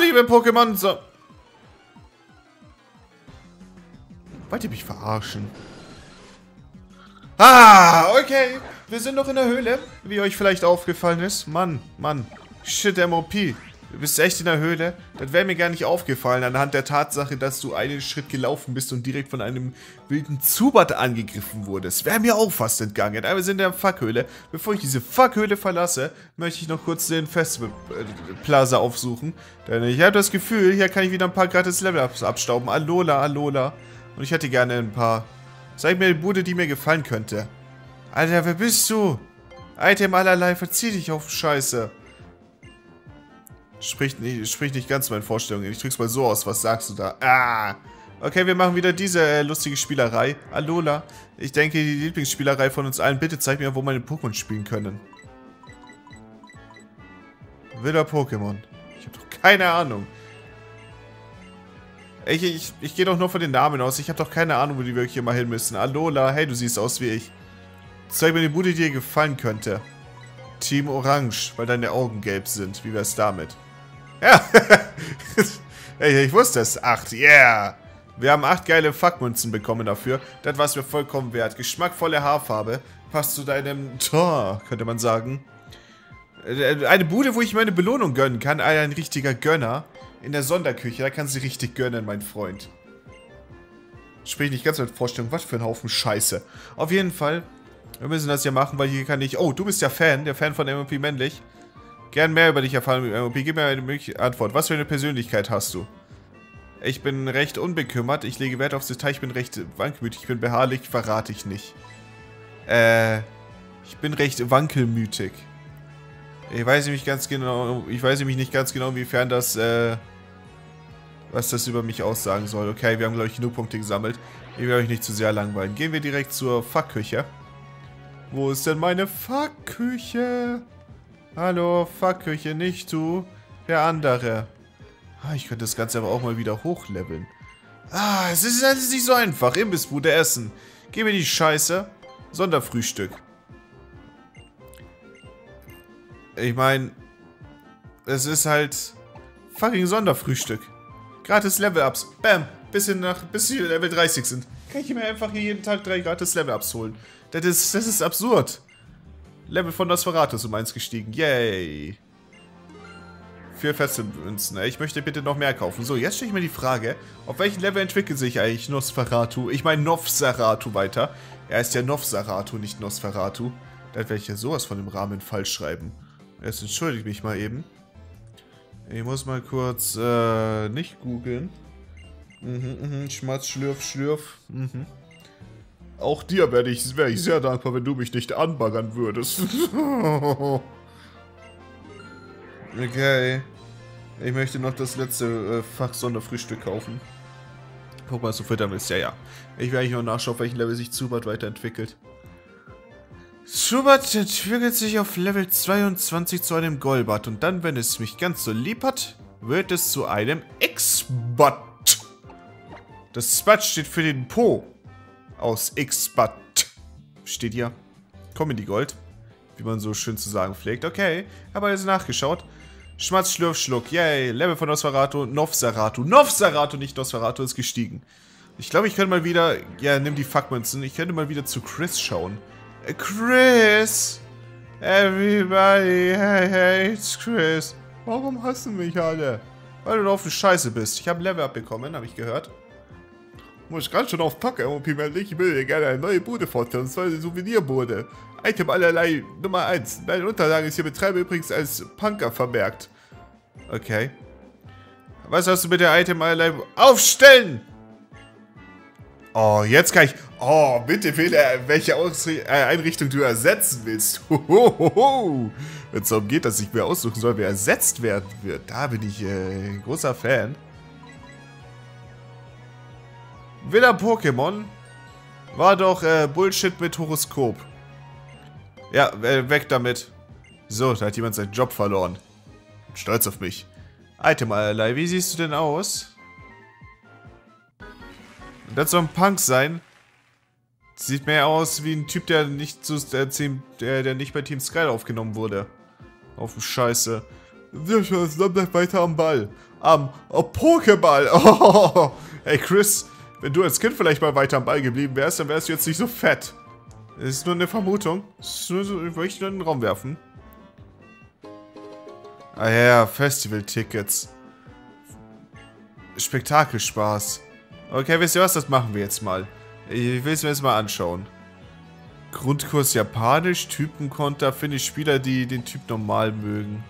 liebe Pokémon, so. Wollt ihr mich verarschen? Ah, okay. Wir sind noch in der Höhle, wie euch vielleicht aufgefallen ist. Mann, Mann. Shit, MOP. Du bist echt in der Höhle? Das wäre mir gar nicht aufgefallen, anhand der Tatsache, dass du einen Schritt gelaufen bist und direkt von einem wilden Zubat angegriffen wurdest. Wäre mir auch fast entgangen. Aber wir sind in der Fuckhöhle. Bevor ich diese Fuckhöhle verlasse, möchte ich noch kurz den Festival Plaza aufsuchen. Denn ich habe das Gefühl, hier kann ich wieder ein paar gratis Level-Ups abstauben. Alola, Alola. Und ich hätte gerne ein paar. Zeig mir eine Bude, die mir gefallen könnte. Alter, wer bist du? Item allerlei, verzieh dich auf Scheiße. Spricht nicht, spricht nicht ganz meinen Vorstellungen. Ich drück's mal so aus. Was sagst du da? Ah! Okay, wir machen wieder diese äh, lustige Spielerei. Alola, ich denke, die Lieblingsspielerei von uns allen. Bitte zeig mir, wo meine Pokémon spielen können. Wilder Pokémon. Ich habe doch keine Ahnung. Ich, ich, ich gehe doch nur von den Namen aus. Ich habe doch keine Ahnung, wo die wirklich hier mal hin müssen. Alola, hey, du siehst aus wie ich. Zeig mir die Bude, die dir gefallen könnte. Team Orange, weil deine Augen gelb sind. Wie wär's damit? Ja. ich wusste es. Acht, yeah. Wir haben acht geile Fuckmünzen bekommen dafür. Das war es mir vollkommen wert. Geschmackvolle Haarfarbe. Passt zu deinem Tor, könnte man sagen. Äh, eine Bude, wo ich meine Belohnung gönnen kann. Ein richtiger Gönner. In der Sonderküche. Da kannst du richtig gönnen, mein Freund. Sprich nicht ganz mit Vorstellung. Was für ein Haufen Scheiße. Auf jeden Fall. Wir müssen das ja machen, weil hier kann ich... Oh, du bist ja Fan. Der Fan von MMP Männlich. Gern mehr über dich erfahren MOP. Gib mir eine mögliche Antwort. Was für eine Persönlichkeit hast du? Ich bin recht unbekümmert. Ich lege Wert aufs Detail. Ich bin recht wankelmütig. Ich bin beharrlich. Verrate ich nicht. Äh, ich bin recht wankelmütig. Ich weiß nämlich ganz genau, ich weiß nämlich nicht ganz genau, inwiefern das, äh, was das über mich aussagen soll. Okay, wir haben, glaube ich, genug Punkte gesammelt. Ich will euch nicht zu sehr langweilen. Gehen wir direkt zur Fackküche. Wo ist denn meine Fackküche? Hallo, Fackküche, nicht du, der andere. Ah, ich könnte das Ganze aber auch mal wieder hochleveln. Ah, es ist alles nicht so einfach. Imbissbude essen. Gib mir die Scheiße. Sonderfrühstück. Ich meine, es ist halt fucking Sonderfrühstück. Gratis Level-Ups. Bam. Bis, hin nach, bis sie Level 30 sind. Kann ich mir einfach hier jeden Tag drei gratis Level-Ups holen. Das ist, das ist absurd. Level von Nosferatus um eins gestiegen. Yay. Vier feste Münzen. Ich möchte bitte noch mehr kaufen. So, jetzt stelle ich mir die Frage, auf welchem Level entwickelt sich eigentlich Nosferatu? Ich meine Novsaratu weiter. Er ist ja Novsaratu, nicht Nosferatu. Da werde ich ja sowas von dem Rahmen falsch schreiben. Jetzt entschuldige mich mal eben. Ich muss mal kurz, äh, nicht googeln. Mhm, mhm, Schmatz, Schlürf, Schlürf. Mhm. Auch dir wäre ich, wär ich sehr dankbar, wenn du mich nicht anbaggern würdest. okay. Ich möchte noch das letzte äh, Fach Sonderfrühstück kaufen. Guck mal, was du füttern willst. Ja, ja. Ich werde noch nachschauen, auf welchem Level sich Zubat weiterentwickelt. Zubat entwickelt sich auf Level 22 zu einem Golbat. Und dann, wenn es mich ganz so lieb hat, wird es zu einem X-Bot. Das Spot steht für den Po aus X-But. Steht hier. Comedy Gold. Wie man so schön zu sagen pflegt. Okay, aber jetzt nachgeschaut. Schmatz, Schlürf, Schluck. Yay. Level von Nosferatu. Novsaratu. Novsaratu, nicht Nosferatu, ist gestiegen. Ich glaube, ich könnte mal wieder... Ja, nimm die Fuckmünzen. Ich könnte mal wieder zu Chris schauen. Äh, Chris! Everybody hates Chris. Warum hassen mich alle? Weil du auf Scheiße bist. Ich habe Level abbekommen, habe ich gehört. Muss ganz schon auf Pack MOP melden. Ich dir gerne eine neue Bude vorstellen, und zwar eine Souvenirbude. Item allerlei Nummer 1. Deine Unterlage ist hier Betreiber übrigens als Punker vermerkt. Okay. Was hast du mit der Item allerlei... Aufstellen! Oh, jetzt kann ich... Oh, bitte wähle, welche äh, Einrichtung du ersetzen willst. Wenn es darum geht, dass ich mir aussuchen soll, wer ersetzt werden wird, da bin ich äh, großer Fan. Villa Pokémon war doch äh, Bullshit mit Horoskop. Ja, weg damit. So, da hat jemand seinen Job verloren. Stolz auf mich. Item allerlei, wie siehst du denn aus? Das soll ein Punk sein. Sieht mehr aus wie ein Typ, der nicht, zu, der, der, der nicht bei Team Sky aufgenommen wurde. Auf Scheiße. Bleib weiter am Ball. Am oh, Pokéball. Oh, hey Chris, wenn du als Kind vielleicht mal weiter am Ball geblieben wärst, dann wärst du jetzt nicht so fett. Das ist nur eine Vermutung. Das ist nur so, ich möchte nur in den Raum werfen. Ah ja, Festival-Tickets. Spektakelspaß. Okay, wisst ihr was? Das machen wir jetzt mal. Ich will es mir jetzt mal anschauen. Grundkurs Japanisch, Typenkonter, finde ich Spieler, die den Typ normal mögen.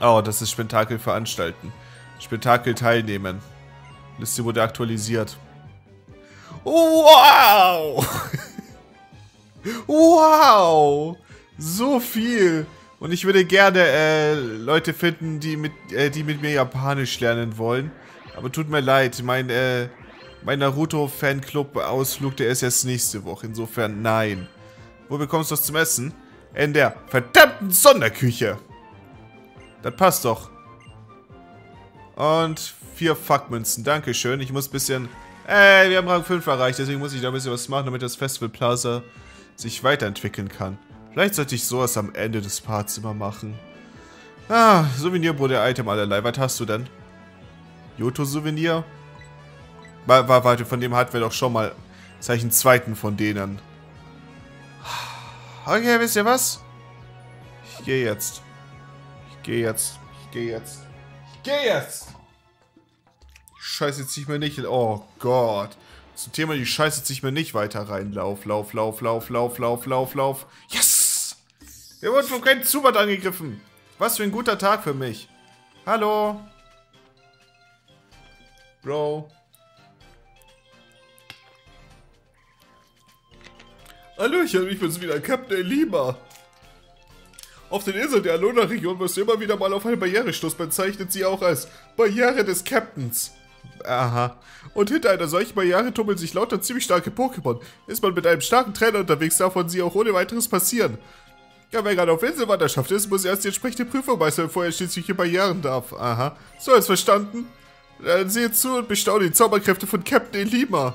Oh, das ist Spektakel veranstalten. Spektakel teilnehmen. Liste wurde aktualisiert. Wow! wow! So viel! Und ich würde gerne äh, Leute finden, die mit, äh, die mit mir Japanisch lernen wollen. Aber tut mir leid, mein, äh, mein Naruto-Fanclub-Ausflug, der ist jetzt nächste Woche. Insofern nein. Wo bekommst du das zum Essen? In der verdammten Sonderküche. Das passt doch. Und vier Fuckmünzen. Dankeschön. Ich muss ein bisschen... Ey, wir haben Rang 5 erreicht, deswegen muss ich da ein bisschen was machen, damit das Festival Plaza sich weiterentwickeln kann. Vielleicht sollte ich sowas am Ende des Parts immer machen. Ah, Souvenirbude-Item allerlei. Was hast du denn? Joto-Souvenir? Warte, von dem hatten wir doch schon mal Zeichen zweiten von denen. Okay, wisst ihr was? Ich gehe jetzt. Ich gehe jetzt. Ich gehe jetzt. Gehe jetzt! Scheiße, jetzt ziehe ich mir nicht... Oh Gott. Zum Thema, die Scheiße ziehe ich mir nicht weiter rein. Lauf, lauf, lauf, lauf, lauf, lauf, lauf, lauf. Yes! Wir wurden von keinem Zubat angegriffen. Was für ein guter Tag für mich. Hallo? Bro. Hallöchen, ich bin's wieder, Captain Lima. Auf den Inseln der Alona-Region wirst du immer wieder mal auf eine Barriere stoßen, bezeichnet sie auch als Barriere des Captains. Aha. Und hinter einer solchen Barriere tummeln sich lauter ziemlich starke Pokémon. Ist man mit einem starken Trainer unterwegs, darf man sie auch ohne weiteres passieren. Ja, wer gerade auf Inselwanderschaft ist, muss erst die entsprechende Prüfung meistern, bevor er schließlich Barrieren darf. Aha. So, jetzt verstanden? Dann seht zu und bestaune die Zauberkräfte von Captain Lima.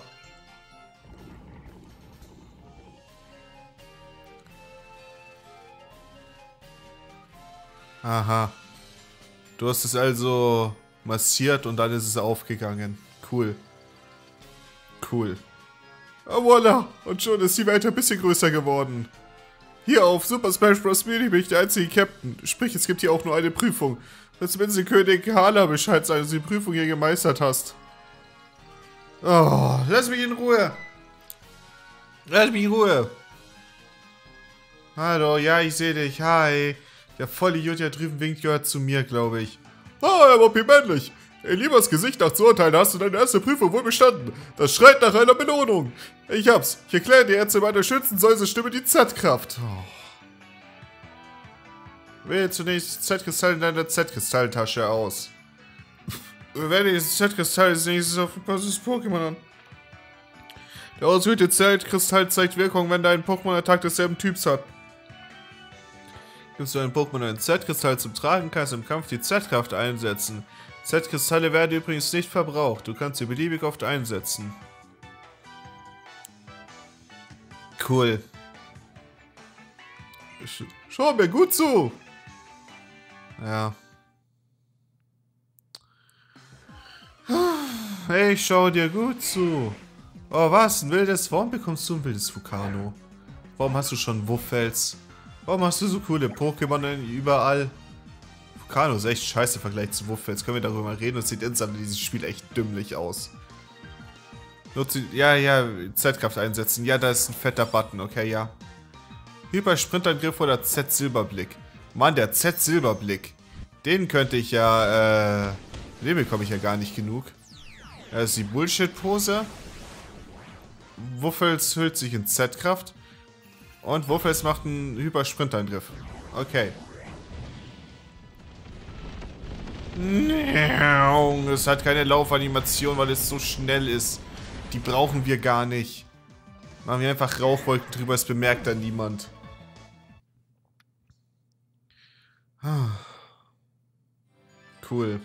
Aha. Du hast es also massiert und dann ist es aufgegangen. Cool. Cool. Ah, voilà. Und schon ist die Welt ein bisschen größer geworden. Hier auf Super Smash Bros. Melee bin ich der einzige Captain. Sprich, es gibt hier auch nur eine Prüfung. Lass zumindest König Hala Bescheid sagen, dass du die Prüfung hier gemeistert hast. Oh, lass mich in Ruhe. Lass mich in Ruhe. Hallo, ja, ich sehe dich. Hi. Der volle Idiot hier drüben winkt gehört zu mir, glaube ich. Oh, er war männlich. Ey, liebes Gesicht nach zu urteilen, hast du deine erste Prüfung wohl bestanden. Das schreit nach einer Belohnung. Ich hab's. Ich erkläre dir jetzt in meiner Schützensäuse-Stimme die Z-Kraft. Oh. Wähle zunächst Z-Kristall in deiner Z-Kristalltasche aus. Wähle dieses Z-Kristall als nächstes auf ein passendes Pokémon an. Der ausgewählte Z-Kristall zeigt Wirkung, wenn dein Pokémon-Attack desselben Typs hat. Gibst du einem Pokémon einen Z-Kristall zum Tragen, kannst im Kampf die Z-Kraft einsetzen. Z-Kristalle werden übrigens nicht verbraucht. Du kannst sie beliebig oft einsetzen. Cool. Sch schau mir gut zu. Ja. Ich schau dir gut zu. Oh, was? Ein wildes? Warum bekommst du ein wildes Vulcano? Warum hast du schon Wuffels? Warum hast du so coole Pokémon überall? Vulcano ist echt scheiße im Vergleich zu Wuffels. Können wir darüber mal reden? Es sieht insgesamt dieses Spiel echt dümmlich aus. Nutze, ja, ja, Z-Kraft einsetzen. Ja, da ist ein fetter Button. Okay, ja. Hyper-Sprintangriff oder Z-Silberblick. Mann, der Z-Silberblick. Den könnte ich ja, äh... Den bekomme ich ja gar nicht genug. Das ist die Bullshit-Pose. Wuffels hüllt sich in Z-Kraft. Und Wuffels macht einen Hyper-Sprintangriff. Okay. Es hat keine Laufanimation, weil es so schnell ist. Die brauchen wir gar nicht. Machen wir einfach Rauchwolken drüber, es bemerkt dann niemand. Cool.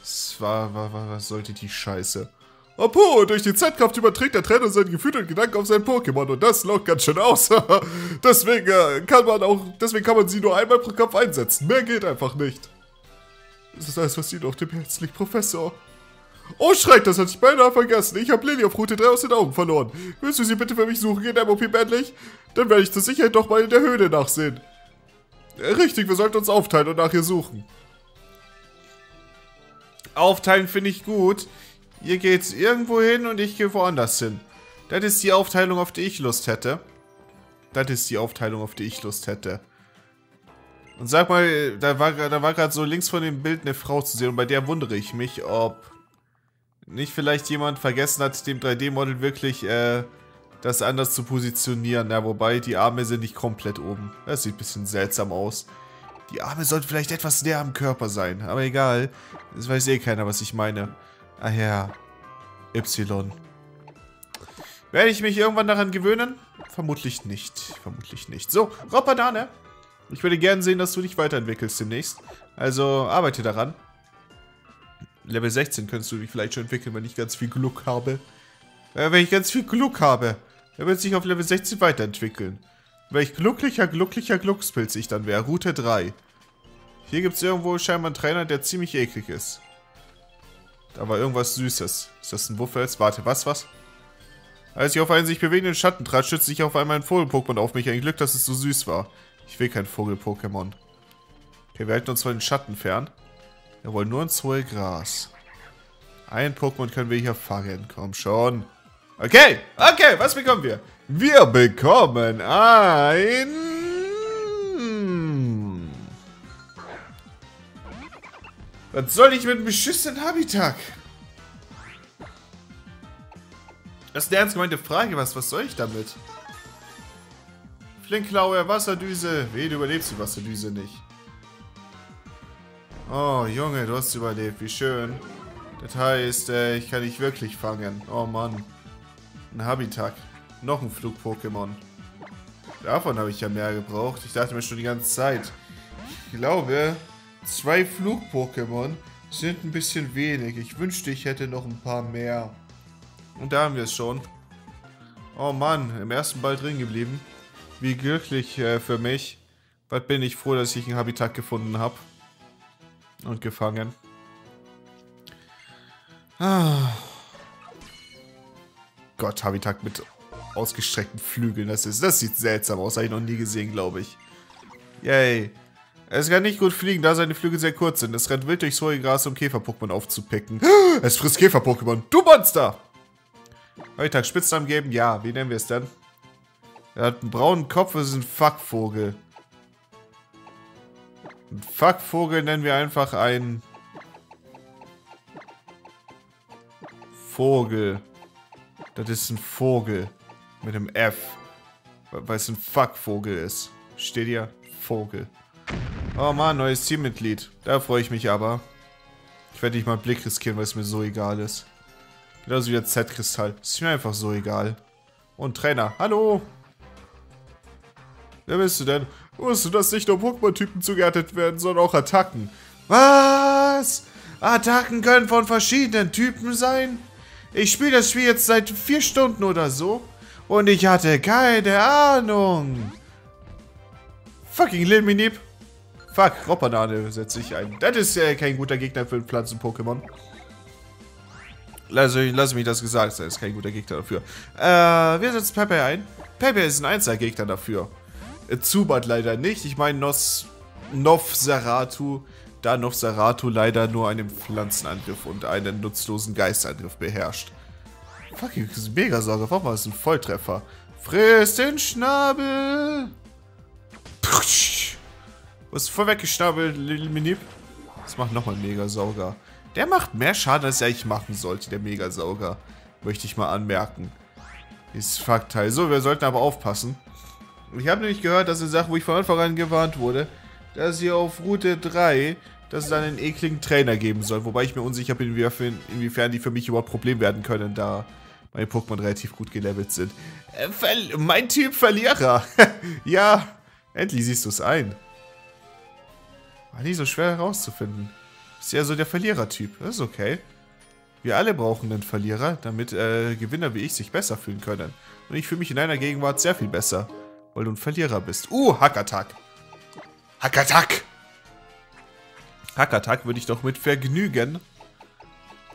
Was war, war, war, was sollte die Scheiße? Apo, durch die Zeitkraft überträgt der Trainer sein Gefühl und Gedanken auf sein Pokémon und das lockt ganz schön aus. deswegen äh, kann man auch, deswegen kann man sie nur einmal pro Kampf einsetzen. Mehr geht einfach nicht. Das ist alles, was Ihnen auf dem Herzen liegt, Professor. Oh, Schreck, das hatte ich beinahe vergessen. Ich habe Lilly auf Route 3 aus den Augen verloren. Willst du sie bitte für mich suchen gehen, MOP Bentley? Dann werde ich zur Sicherheit doch mal in der Höhle nachsehen. Richtig, wir sollten uns aufteilen und nach ihr suchen. Aufteilen finde ich gut. Ihr geht irgendwo hin und ich gehe woanders hin. Das ist die Aufteilung, auf die ich Lust hätte. Das ist die Aufteilung, auf die ich Lust hätte. Und sag mal, da war, da war gerade so links von dem Bild eine Frau zu sehen und bei der wundere ich mich, ob nicht vielleicht jemand vergessen hat, dem 3D-Model wirklich äh, das anders zu positionieren. Ja, wobei die Arme sind nicht komplett oben. Das sieht ein bisschen seltsam aus. Die Arme sollten vielleicht etwas näher am Körper sein, aber egal. Das weiß eh keiner, was ich meine. Ah ja, Y. Werde ich mich irgendwann daran gewöhnen? Vermutlich nicht. Vermutlich nicht. So, Rob Banane. Ich würde gerne sehen, dass du dich weiterentwickelst demnächst. Also arbeite daran. Level 16 könntest du dich vielleicht schon entwickeln, wenn ich ganz viel Glück habe. Äh, wenn ich ganz viel Glück habe, dann wird sich auf Level 16 weiterentwickeln. Welch glücklicher, glücklicher Glückspilz ich dann wäre. Route 3. Hier gibt es irgendwo scheinbar einen Trainer, der ziemlich eklig ist. Da war irgendwas Süßes. Ist das ein Wuffels? Warte, was, was? Als ich auf einen sich bewegenden Schatten trat, schützte sich auf einmal ein Vogel-Pokémon auf mich. Ein Glück, dass es so süß war. Ich will kein Vogel-Pokémon. Okay, wir halten uns von den Schatten fern. Wir wollen nur ins hohe Gras. Ein Pokémon können wir hier fangen. Komm schon. Okay, okay, was bekommen wir? Wir bekommen ein... Was soll ich mit einem beschissenen Habitat? Das ist eine ernst gemeinte Frage. Was, was soll ich damit? Flinkklaue Wasserdüse. Weh, du überlebst die Wasserdüse nicht. Oh, Junge, du hast überlebt. Wie schön. Das heißt, äh, ich kann dich wirklich fangen. Oh, Mann. Ein Habitat. Noch ein Flug-Pokémon. Davon habe ich ja mehr gebraucht. Ich dachte mir schon die ganze Zeit. Ich glaube, zwei Flug-Pokémon sind ein bisschen wenig. Ich wünschte, ich hätte noch ein paar mehr. Und da haben wir es schon. Oh Mann, im ersten Ball drin geblieben. Wie glücklich äh, für mich. Was bin ich froh, dass ich ein Habitat gefunden habe. Und gefangen. Ah. Gott, Habitat mit ausgestreckten Flügeln. Das, ist, das sieht seltsam aus. Habe ich noch nie gesehen, glaube ich. Yay. Es kann nicht gut fliegen, da seine Flügel sehr kurz sind. Es rennt wild durchs hohe Gras, um Käfer-Pokémon aufzupicken. Es frisst Käfer-Pokémon. Du Monster! Habitat Spitznamen geben? Ja. Wie nennen wir es denn? Er hat einen braunen Kopf, es ist ein Fuckvogel. Ein Fuckvogel nennen wir einfach ein... Vogel. Das ist ein Vogel. Mit einem F. Weil es ein Fuckvogel ist. Steht hier? Vogel. Oh man, neues Teammitglied. Da freue ich mich aber. Ich werde nicht mal einen Blick riskieren, weil es mir so egal ist. Genauso wie der Z-Kristall. Ist mir einfach so egal. Und Trainer. Hallo! Wer bist du denn? Wusstest du, dass nicht nur Pokémon-Typen zugeordnet werden, sondern auch Attacken? Was? Attacken können von verschiedenen Typen sein? Ich spiele das Spiel jetzt seit vier Stunden oder so und ich hatte keine Ahnung. Fucking Lilminip. Fuck, Robbanane setze ich ein. Das ist ja kein guter Gegner für ein Pflanzen-Pokémon. Lass, lass mich das gesagt sein, ist kein guter Gegner dafür. Äh, wir setzen Pepe ein. Pepe ist ein Einzelgegner dafür. Zubat leider nicht. Ich meine, Nos, Novzeratu, da Novzeratu leider nur einen Pflanzenangriff und einen nutzlosen Geistangriff beherrscht. Fucking Megasauger, warum war das ein Volltreffer? Friss den Schnabel! Du hast voll weggeschnabelt, Little Minip. Das macht nochmal Megasauger. Der macht mehr Schaden, als er eigentlich machen sollte, der Megasauger. Möchte ich mal anmerken. Ist Faktteil. So, wir sollten aber aufpassen. Ich habe nämlich gehört, dass eine Sache, wo ich von Anfang an gewarnt wurde, dass hier auf Route 3, dass es dann einen ekligen Trainer geben soll. Wobei ich mir unsicher bin, inwiefern die für mich überhaupt Problem werden können, da meine Pokémon relativ gut gelevelt sind. Äh, mein Typ Verlierer. ja, endlich siehst du es ein. War nicht so schwer herauszufinden. Ist ja so der Verlierertyp. Das ist okay. Wir alle brauchen einen Verlierer, damit äh, Gewinner wie ich sich besser fühlen können. Und ich fühle mich in deiner Gegenwart sehr viel besser, weil du ein Verlierer bist. Uh, Hackattack. Hackattack. Hackattack würde ich doch mit Vergnügen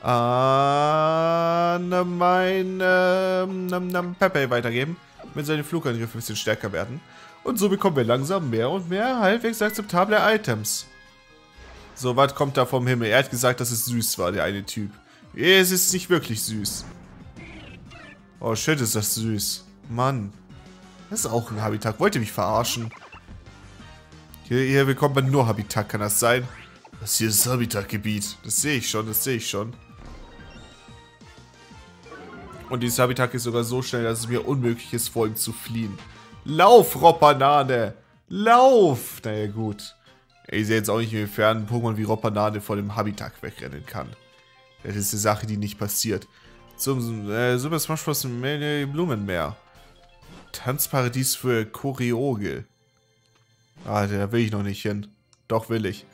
an mein ähm, Pepe weitergeben, wenn seine Flugangriffe ein bisschen stärker werden. Und so bekommen wir langsam mehr und mehr halbwegs akzeptable Items. So, was kommt da vom Himmel? Er hat gesagt, dass es süß war, der eine Typ. Es ist nicht wirklich süß. Oh shit, ist das süß. Mann. Das ist auch ein Habitat. Wollt ihr mich verarschen? Hier, hier bekommt man nur Habitat, kann das sein? Das hier ist das Habitat-Gebiet. Das sehe ich schon, das sehe ich schon. Und dieses Habitat ist sogar so schnell, dass es mir unmöglich ist, vor ihm zu fliehen. Lauf, Robbanane! Lauf! Naja, gut. Ich sehe jetzt auch nicht, inwiefern Pokémon wie Robbanane vor dem Habitat wegrennen kann. Das ist eine Sache, die nicht passiert. Zum äh, Super Smash Bros. Blumenmeer. Tanzparadies für Choreogel. Ah, da will ich noch nicht hin. Doch will ich.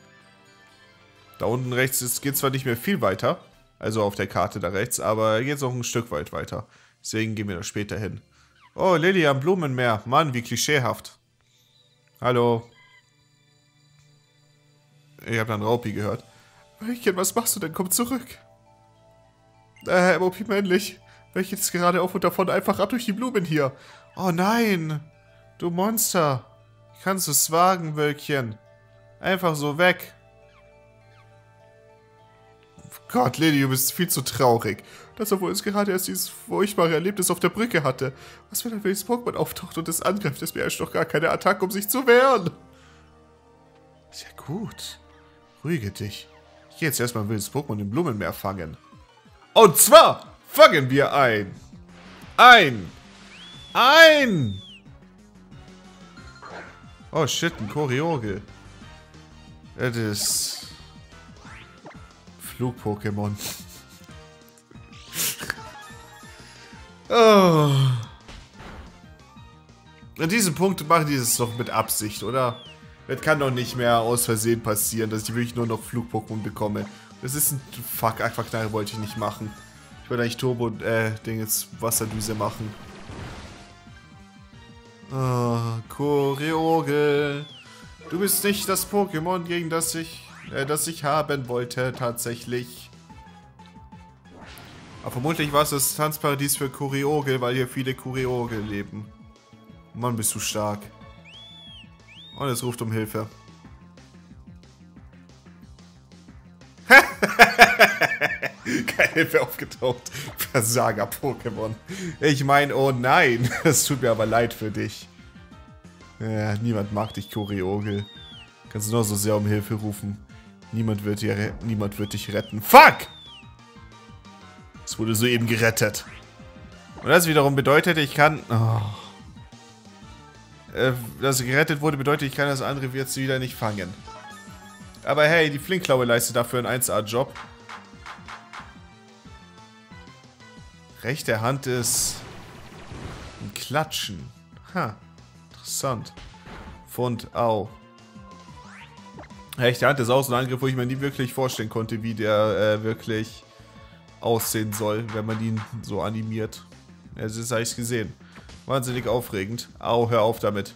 Da unten rechts geht zwar nicht mehr viel weiter, also auf der Karte da rechts, aber geht noch ein Stück weit weiter. Deswegen gehen wir da später hin. Oh, Lilian Blumenmeer. Mann, wie klischeehaft. Hallo. Ich habe dann Raupi gehört. Mädchen, was machst du denn? Komm zurück. Äh, MOP männlich. Welche jetzt gerade auf und davon einfach ab durch die Blumen hier. Oh nein. Du Monster. Kannst du es wagen, Wölkchen? Einfach so weg. Gott, Lady, du bist viel zu traurig. Das, obwohl es gerade erst dieses furchtbare Erlebnis auf der Brücke hatte. Was, wenn ein wildes Pokémon auftaucht und es angreift? Es beherrscht doch gar keine Attacke, um sich zu wehren. Sehr gut. Ruhige dich. Ich gehe jetzt erstmal ein wildes Pokémon im Blumenmeer fangen. Und zwar fangen wir ein. Ein. Ein. Oh shit, ein Choreogel. Das ist... Flug-Pokémon. oh. An diesem Punkt machen die es doch mit Absicht, oder? Das kann doch nicht mehr aus Versehen passieren, dass ich wirklich nur noch Flug-Pokémon bekomme. Das ist ein... Fuck, Aquaknarre wollte ich nicht machen. Ich wollte eigentlich Turbo, äh, Ding jetzt Wasserdüse machen. Oh, Choreogel. Du bist nicht das Pokémon, gegen das ich, äh, das ich haben wollte, tatsächlich. Aber vermutlich war es das Tanzparadies für Choreogel, weil hier viele Choreogel leben. Mann, bist du stark. Und es ruft um Hilfe. Keine Hilfe aufgetaucht. Versager-Pokémon. Ich meine, oh nein. Es tut mir aber leid für dich. Ja, niemand mag dich, Choreogel. Kannst nur so sehr um Hilfe rufen. Niemand wird, dir, niemand wird dich retten. Fuck! Es wurde soeben gerettet. Und das wiederum bedeutet, ich kann... Oh. Äh, dass er gerettet wurde, bedeutet, ich kann das andere jetzt wieder nicht fangen. Aber hey, die Flinkklaue leistet dafür einen 1A-Job. Rechte Hand ist ein Klatschen. Ha, interessant. Pfund, au. Rechte Hand ist auch so ein Angriff, wo ich mir nie wirklich vorstellen konnte, wie der äh, wirklich aussehen soll, wenn man ihn so animiert. Ja, das habe ich gesehen. Wahnsinnig aufregend. Au, hör auf damit.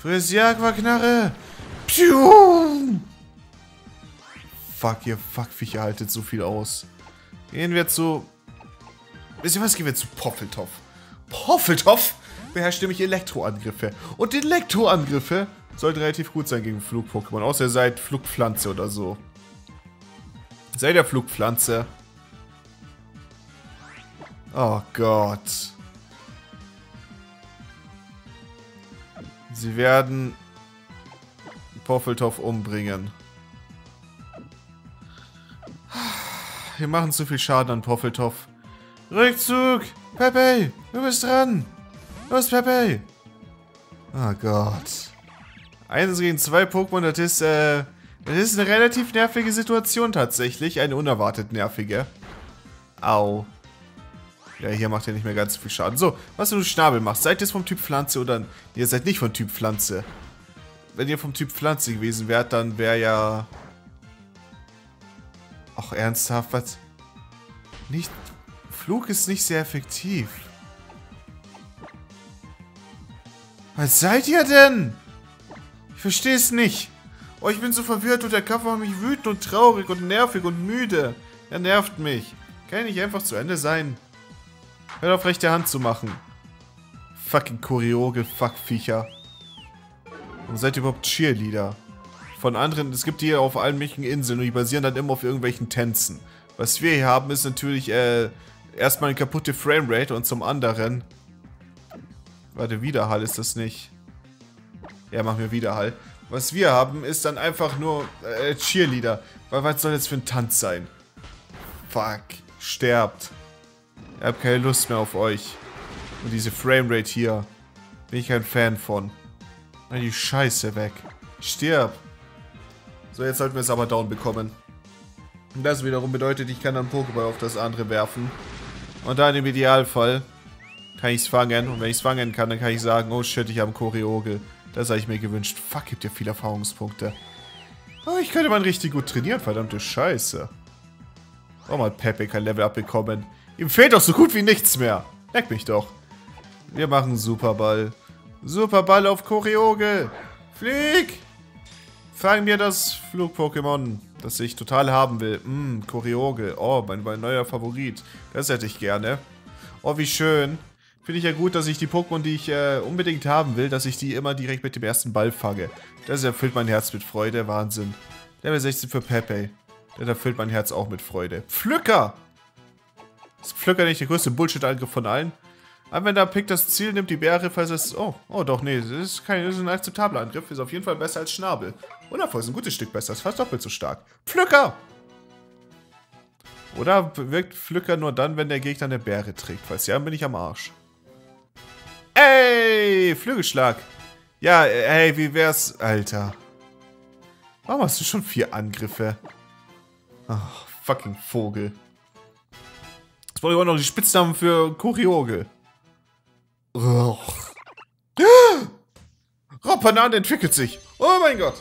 Friss Aquaknarre! Piu! Fuck, ihr Fuckviecher haltet so viel aus. Gehen wir zu Wisst ihr was? Gehen wir zu Poffeltoff. Poffeltoff beherrscht nämlich Elektroangriffe. Und Elektroangriffe sollten relativ gut sein gegen Flug-Pokémon. Außer ihr seid Flugpflanze oder so. Seid ihr Flugpflanze? Oh Gott. Sie werden Poffeltoff umbringen. Wir machen zu viel Schaden an Poffeltoff. Rückzug! Pepe! Du bist dran! Los, Pepe! Oh Gott. Eins gegen zwei Pokémon, das ist, äh, das ist eine relativ nervige Situation tatsächlich. Eine unerwartet nervige. Au. Ja, hier macht er nicht mehr ganz so viel Schaden. So, was du Schnabel machst. Seid ihr vom Typ Pflanze oder... Ihr seid nicht vom Typ Pflanze. Wenn ihr vom Typ Pflanze gewesen wärt, dann wäre ja... Ach, ernsthaft, was? Nicht... Flug ist nicht sehr effektiv. Was seid ihr denn? Ich verstehe es nicht. Oh, ich bin so verwirrt und der Kampf macht mich wütend und traurig und nervig und müde. Er nervt mich. Kann ich einfach zu Ende sein? Hör auf rechte Hand zu machen. Fucking Choreoge, Fuckviecher. Und seid ihr überhaupt Cheerleader? Von anderen, es gibt die auf allen möglichen Inseln und die basieren dann immer auf irgendwelchen Tänzen. Was wir hier haben, ist natürlich, äh, erstmal eine kaputte Framerate und zum anderen... Warte, Widerhall ist das nicht. Ja, mach mir Widerhall. Was wir haben, ist dann einfach nur äh, Cheerleader. Weil was soll das für ein Tanz sein? Fuck. Sterbt. Ich hab keine Lust mehr auf euch. Und diese Framerate hier. Bin ich kein Fan von. Na, die Scheiße weg. Stirb. So, jetzt sollten wir es aber down bekommen. Und das wiederum bedeutet, ich kann dann Pokéball auf das andere werfen. Und dann im Idealfall kann ich es fangen. Und wenn ich es fangen kann, dann kann ich sagen, oh shit, ich habe einen Choreogel. Das habe ich mir gewünscht. Fuck, gibt ja viele Erfahrungspunkte. Oh, ich könnte mal richtig gut trainieren, verdammte Scheiße. Oh, mal Pepe kein Level abbekommen. Ihm fehlt doch so gut wie nichts mehr. Leck mich doch. Wir machen Superball. Superball auf Choreogel. Flieg! Fang mir das Flug-Pokémon, das ich total haben will. Hm, Choreogel. Oh, mein, mein neuer Favorit. Das hätte ich gerne. Oh, wie schön. Finde ich ja gut, dass ich die Pokémon, die ich äh, unbedingt haben will, dass ich die immer direkt mit dem ersten Ball fange. Das erfüllt mein Herz mit Freude. Wahnsinn. Level 16 für Pepe. Das erfüllt mein Herz auch mit Freude. Pflücker! Ist Pflücker nicht der größte Bullshit-Angriff von allen? Anwender pickt das Ziel, nimmt die Beere, falls es... Oh, oh doch, nee, das ist, kein, das ist ein akzeptabler Angriff. Ist auf jeden Fall besser als Schnabel. Wundervoll, ist ein gutes Stück besser. Ist fast doppelt so stark. Pflücker! Oder wirkt Pflücker nur dann, wenn der Gegner eine Beere trägt? Falls ja, bin ich am Arsch. Ey, Flügelschlag. Ja, ey, wie wär's... Alter. Warum hast du schon vier Angriffe? Ach, fucking Vogel. Brauche ich auch noch die Spitznamen für Kurioge. Oh. Robbanane entwickelt sich. Oh mein Gott.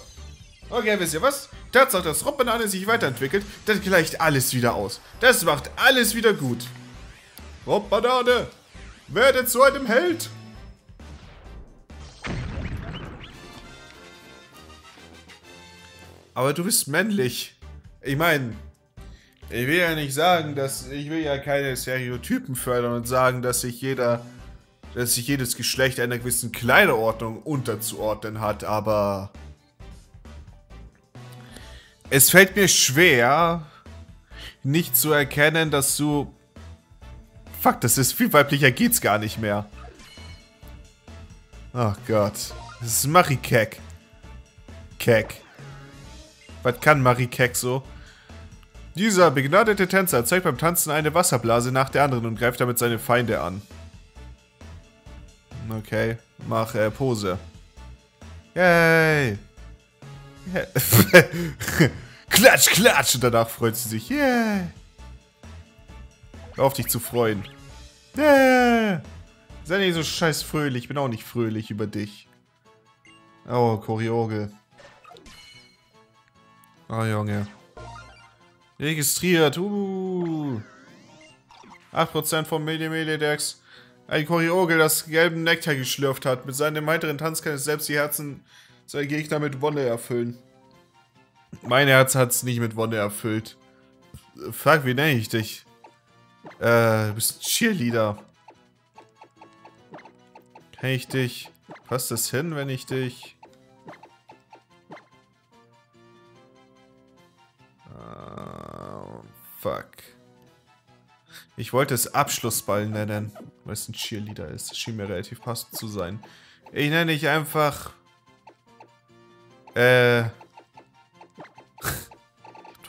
Okay, wisst ihr was? Tatsache, dass Robbanane sich weiterentwickelt, das gleicht alles wieder aus. Das macht alles wieder gut. Robbanane, werde zu einem Held. Aber du bist männlich. Ich meine, ich will ja nicht sagen, dass ich will ja keine Stereotypen fördern und sagen, dass sich jeder dass sich jedes Geschlecht einer gewissen Kleiderordnung unterzuordnen hat, aber es fällt mir schwer, nicht zu erkennen, dass du... Fuck, das ist viel weiblicher geht's gar nicht mehr. Oh Gott. Das ist Marie Keck. Keck. Was kann Marie Keck so? Dieser begnadete Tänzer zeigt beim Tanzen eine Wasserblase nach der anderen und greift damit seine Feinde an. Okay, mach äh, Pose. Yay! Yeah. klatsch, klatsch! Und danach freut sie sich. Yeah! Hör auf dich zu freuen. Yeah! Sei nicht so scheiß fröhlich. Ich bin auch nicht fröhlich über dich. Oh, Choreoge. Oh, Junge. Registriert. Uh. 8% vom Medidex. Ein Choreogel, das gelben Nektar geschlürft hat. Mit seinem weiteren Tanz kann es selbst die Herzen seiner Gegner mit Wonne erfüllen. Mein Herz hat es nicht mit Wonne erfüllt. Fuck, wie nenne ich dich? Äh, du bist Cheerleader. Kann ich dich... Passt das hin, wenn ich dich... Uh, fuck. Ich wollte es Abschlussball nennen, weil es ein Cheerleader ist. Das schien mir relativ passend zu sein. Ich nenne dich einfach... Äh...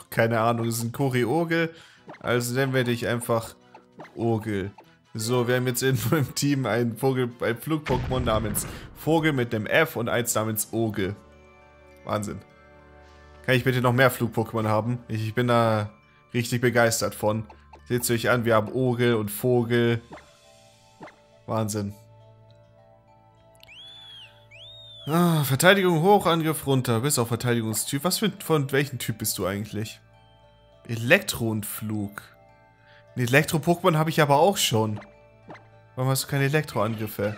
Keine Ahnung, es ist ein Choreogel. Also nennen wir dich einfach Ogel. So, wir haben jetzt in im Team einen Vogel, ein Flug-Pokémon namens Vogel mit einem F und eins namens Ogel. Wahnsinn. Kann ich bitte noch mehr Flug-Pokémon haben? Ich, ich bin da richtig begeistert von. Seht euch an, wir haben Ogel und Vogel. Wahnsinn. Ah, Verteidigung hoch, Angriff runter. Bis auf Verteidigungstyp. Was für von welchem Typ bist du eigentlich? Elektronenflug. Ein Elektro-Pokémon habe ich aber auch schon. Warum hast du keine Elektroangriffe?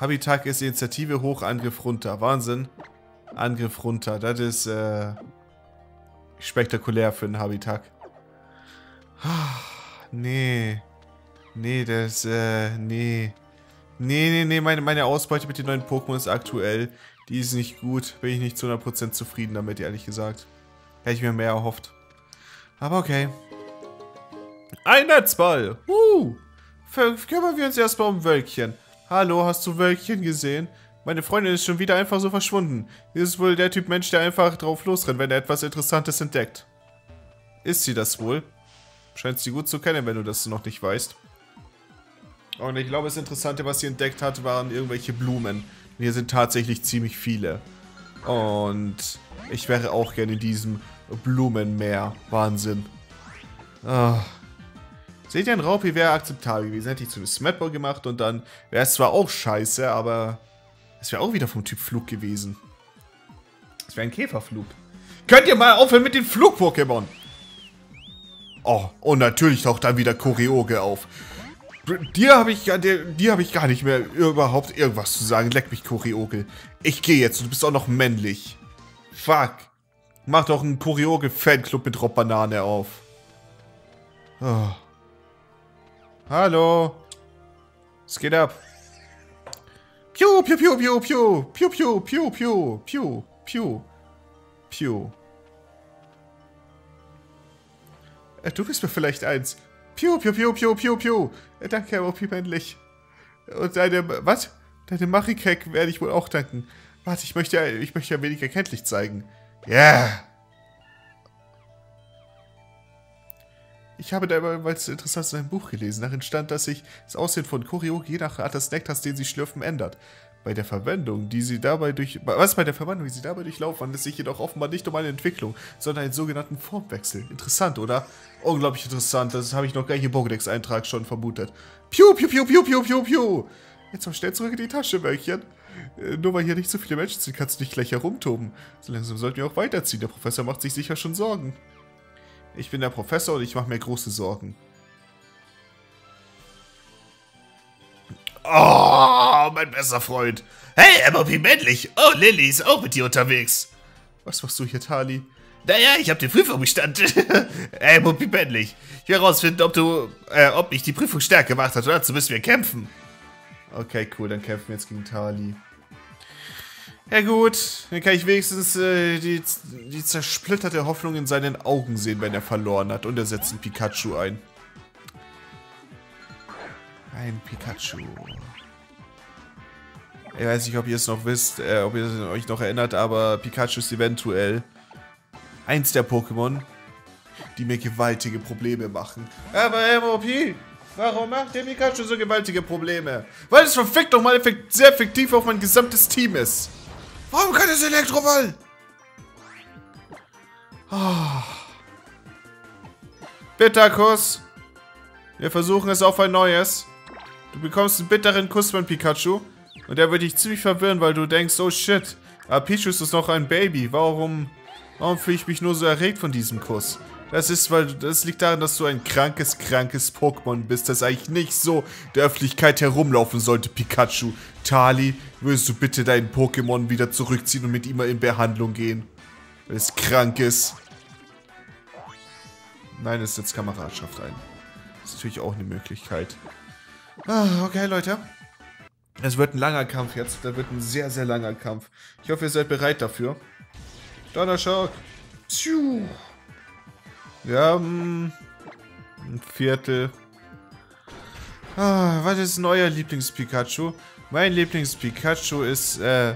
Habitat ist Initiative hoch, Angriff runter. Wahnsinn. Angriff runter. Das ist äh, spektakulär für einen Habitat. Ah, nee. Nee, das, äh, nee. Nee, nee, nee, meine, meine Ausbeute mit den neuen Pokémon ist aktuell. Die ist nicht gut. Bin ich nicht zu 100% zufrieden damit, ehrlich gesagt. Hätte ich mir mehr erhofft. Aber okay. Ein Netzball. Uh. Kümmern wir uns erstmal um Wölkchen. Hallo, hast du Wölkchen gesehen? Meine Freundin ist schon wieder einfach so verschwunden. Sie ist wohl der Typ Mensch, der einfach drauf losrennt, wenn er etwas Interessantes entdeckt. Ist sie das wohl? Scheint sie gut zu kennen, wenn du das noch nicht weißt. Und ich glaube, das Interessante, was sie entdeckt hat, waren irgendwelche Blumen. Hier sind tatsächlich ziemlich viele. Und ich wäre auch gerne in diesem Blumenmeer. Wahnsinn. Ah. Seht ihr, ein Raupi wäre akzeptabel gewesen. Hätte ich zu einem gemacht und dann wäre es zwar auch scheiße, aber es wäre auch wieder vom Typ Flug gewesen. Es wäre ein Käferflug. Könnt ihr mal aufhören mit den Flug-Pokémon? Oh, und natürlich taucht dann wieder Choreoge auf. Dir habe ich, dir hab ich gar nicht mehr überhaupt irgendwas zu sagen. Leck mich, Choreoge. Ich gehe jetzt, du bist auch noch männlich. Fuck. Mach doch einen Choreoge-Fanclub mit Rob Banane auf. Oh. Hallo. Es geht ab. Piu, piu, piu, piu, piu. Piu, piu, piu, piu. Piu, piu. Piu. Äh, du bist mir vielleicht eins. Piu, piu, piu, piu, piu, piu. Äh, danke, Opi männlich. Und deine, was? Deine Marikek werde ich wohl auch danken. Warte, ich möchte, ich möchte ja wenig erkenntlich zeigen. Ja. Yeah. Ich habe damals interessant in einem Buch gelesen. Darin stand, dass sich das Aussehen von Choreo je nach Art des Nektars, den sie schlürfen, ändert. Bei der Verwendung, die sie dabei durch... Was bei der Verwandlung, die sie dabei durchlaufen, handelt es sich jedoch offenbar nicht um eine Entwicklung, sondern einen sogenannten Formwechsel. Interessant, oder? Unglaublich interessant. Das habe ich noch gar nicht im Pokédex-Eintrag schon vermutet. Piu, piu, piu, piu, piu, piu, piu. Jetzt mal schnell zurück in die Tasche, Männchen. Äh, nur weil hier nicht so viele Menschen sind, kannst du nicht gleich herumtoben. So langsam sollten wir auch weiterziehen. Der Professor macht sich sicher schon Sorgen. Ich bin der Professor und ich mache mir große Sorgen. Oh, mein bester Freund. Hey, aber männlich. Oh, Lilly ist auch mit dir unterwegs. Was machst du hier, Tali? Naja, ich habe die Prüfung bestanden. Ey, wie männlich. Ich will herausfinden, ob du, äh, ob mich die Prüfung stärker gemacht hat. Und dazu müssen wir kämpfen. Okay, cool, dann kämpfen wir jetzt gegen Tali. Ja gut, dann kann ich wenigstens äh, die, die zersplitterte Hoffnung in seinen Augen sehen, wenn er verloren hat. Und er setzt ein Pikachu ein. Ein Pikachu. Ich weiß nicht, ob ihr es noch wisst, äh, ob ihr euch noch erinnert, aber Pikachu ist eventuell eins der Pokémon, die mir gewaltige Probleme machen. Aber MOP, warum macht der Pikachu so gewaltige Probleme? Weil es verfickt doch mal sehr effektiv auf mein gesamtes Team ist. Warum kann es Elektroball? Oh. Bitterkuss. Wir versuchen es auf ein neues. Du bekommst einen bitteren Kuss von Pikachu. Und der wird dich ziemlich verwirren, weil du denkst, oh shit, aber Pichu ist noch ein Baby. Warum, warum fühle ich mich nur so erregt von diesem Kuss? Das ist, weil das liegt daran, dass du ein krankes, krankes Pokémon bist, das eigentlich nicht so der Öffentlichkeit herumlaufen sollte, Pikachu. Tali, würdest du bitte deinen Pokémon wieder zurückziehen und mit ihm in Behandlung gehen? Weil es krank ist. Nein, es setzt Kameradschaft ein. Das ist natürlich auch eine Möglichkeit. Ah, okay, Leute. Es wird ein langer Kampf jetzt. Da wird ein sehr, sehr langer Kampf. Ich hoffe, ihr seid bereit dafür. Donnerschock. Tschuh. Ja, mm, ein Viertel. Ah, was ist euer Lieblings-Pikachu? Mein Lieblings-Pikachu ist, äh,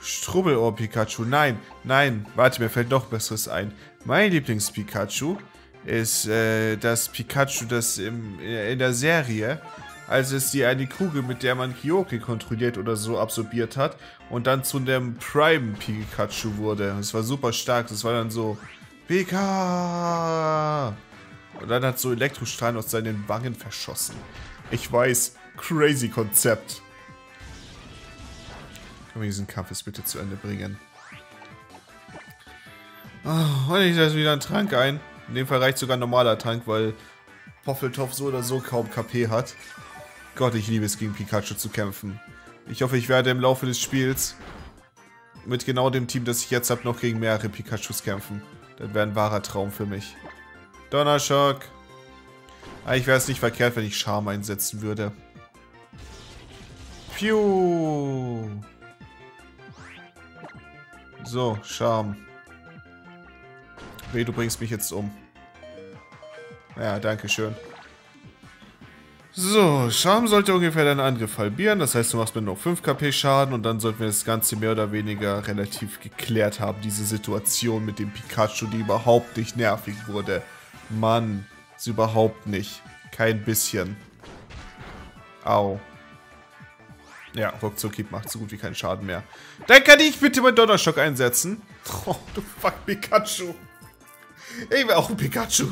Strubbelohr-Pikachu. Nein, nein, warte, mir fällt noch Besseres ein. Mein Lieblings-Pikachu ist, äh, das Pikachu, das im, in der Serie, als es die eine Kugel, mit der man Kyoke kontrolliert oder so, absorbiert hat und dann zu dem Prime-Pikachu wurde. Das war super stark, das war dann so Pika! Und dann hat so Elektrostrahlen aus seinen Wangen verschossen. Ich weiß, crazy Konzept. Können wir diesen Kampf jetzt bitte zu Ende bringen? Oh, und ich setze wieder einen Trank ein. In dem Fall reicht sogar ein normaler Trank, weil Poffeltopf so oder so kaum KP hat. Gott, ich liebe es, gegen Pikachu zu kämpfen. Ich hoffe, ich werde im Laufe des Spiels mit genau dem Team, das ich jetzt habe, noch gegen mehrere Pikachus kämpfen. Das wäre ein wahrer Traum für mich. Donnerschock. Eigentlich wäre es nicht verkehrt, wenn ich Charme einsetzen würde. Piu. So, Charme. Weh, du bringst mich jetzt um. Ja, danke schön. So, Charme sollte ungefähr deinen Angriff halbieren. Das heißt, du machst mir noch 5 KP Schaden und dann sollten wir das Ganze mehr oder weniger relativ geklärt haben. Diese Situation mit dem Pikachu, die überhaupt nicht nervig wurde. Mann, ist überhaupt nicht. Kein bisschen. Au. Ja, Ruckzuck macht so gut wie keinen Schaden mehr. Dann kann ich bitte meinen Donnerschock einsetzen. Oh, du fuck Pikachu. Ich will auch ein Pikachu.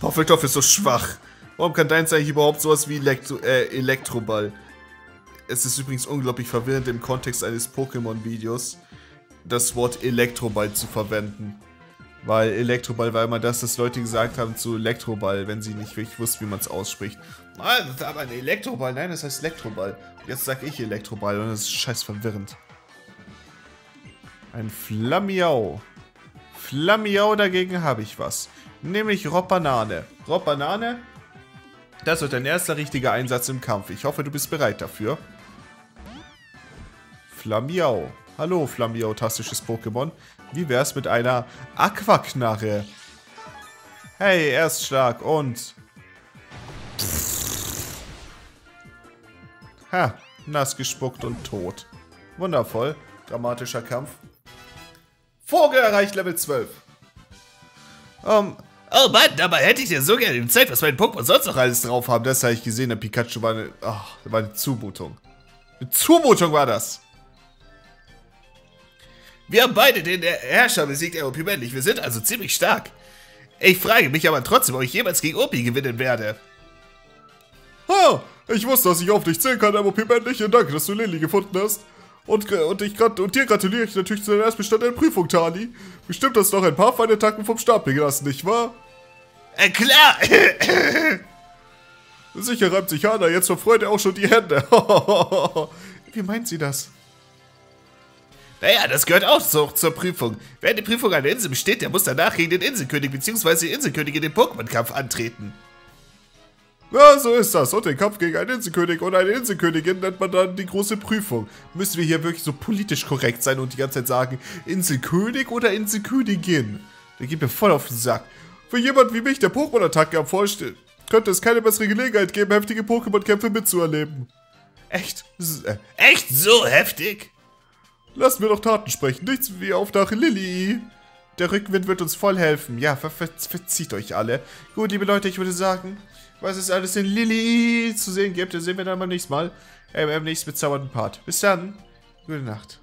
Poffeltopf ist so schwach. Warum kann deins eigentlich überhaupt sowas wie Elektro äh, Elektroball? Es ist übrigens unglaublich verwirrend im Kontext eines Pokémon-Videos, das Wort Elektroball zu verwenden. Weil Elektroball war immer das, dass Leute gesagt haben zu Elektroball, wenn sie nicht wirklich wussten, wie man es ausspricht. Ah, das ist aber ein Elektroball. Nein, das heißt Elektroball. Jetzt sag ich Elektroball und das ist scheiß verwirrend. Ein Flamiau. Flamiau dagegen habe ich was. Nämlich Rob Banane. Das wird dein erster richtiger Einsatz im Kampf. Ich hoffe, du bist bereit dafür. Flamiau. Hallo, Flamiau, tastisches Pokémon. Wie wär's mit einer Aquaknarre? Hey, er stark und... Ha, nass gespuckt und tot. Wundervoll. Dramatischer Kampf. Vogel erreicht Level 12. Um, Oh Mann, dabei hätte ich dir so gerne gezeigt, was mein Pokémon sonst noch alles drauf haben. Das habe ich gesehen, der Pikachu war eine, oh, war eine Zumutung. Eine Zumutung war das. Wir haben beide den Herrscher besiegt, Opi männlich. Wir sind also ziemlich stark. Ich frage mich aber trotzdem, ob ich jemals gegen Opi gewinnen werde. Ha, ich wusste, dass ich auf dich zählen kann, MOP männlich. Danke, dass du Lilly gefunden hast. Und, und, ich und dir gratuliere ich natürlich zu deinem Erstbestand der Prüfung, Tali. Bestimmt hast du noch ein paar feine Tacken vom Stapel gelassen, nicht wahr? Äh, klar! Sicher reibt sich Hanna jetzt vor Freude auch schon die Hände. Wie meint sie das? Naja, das gehört auch zur, zur Prüfung. Wer die Prüfung an der Insel besteht, der muss danach gegen den Inselkönig bzw. die Inselkönigin den Pokémon-Kampf antreten. Ja, so ist das. Und den Kampf gegen einen Inselkönig und eine Inselkönigin nennt man dann die große Prüfung. Müssen wir hier wirklich so politisch korrekt sein und die ganze Zeit sagen, Inselkönig oder Inselkönigin? Der geht mir voll auf den Sack. Für jemand wie mich, der Pokémon-Attacke am Vorstehen, könnte es keine bessere Gelegenheit geben, heftige Pokémon-Kämpfe mitzuerleben. Echt? Äh, echt so heftig? Lassen wir doch Taten sprechen, nichts wie auf nach Lilly. Der Rückenwind wird uns voll helfen. Ja, ver ver verzieht euch alle. Gut, liebe Leute, ich würde sagen, was es alles in Lilly zu sehen gibt. Das sehen wir dann beim nächsten Mal. Äh, beim nächsten bezaubernden Part. Bis dann. Gute Nacht.